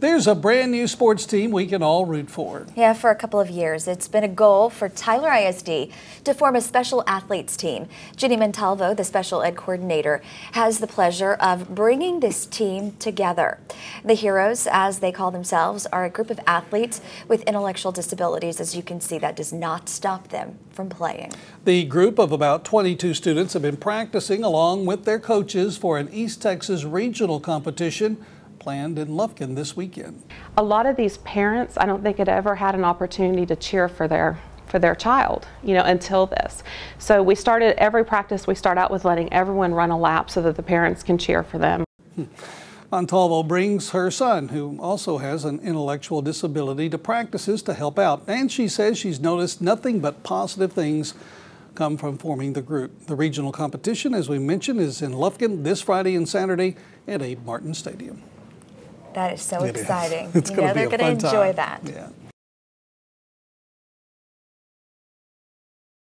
There's a brand new sports team we can all root for. Yeah, for a couple of years, it's been a goal for Tyler ISD to form a special athletes team. Ginny Montalvo, the special ed coordinator, has the pleasure of bringing this team together. The Heroes, as they call themselves, are a group of athletes with intellectual disabilities. As you can see, that does not stop them from playing. The group of about 22 students have been practicing along with their coaches for an East Texas regional competition planned in Lufkin this weekend. A lot of these parents, I don't think had ever had an opportunity to cheer for their for their child, you know, until this. So we started every practice we start out with letting everyone run a lap so that the parents can cheer for them. Hmm. Montalvo brings her son, who also has an intellectual disability, to practices to help out. And she says she's noticed nothing but positive things come from forming the group. The regional competition, as we mentioned, is in Lufkin this Friday and Saturday at Abe Martin Stadium. That is so It is. exciting. It's you know they're going to enjoy time. that. Yeah.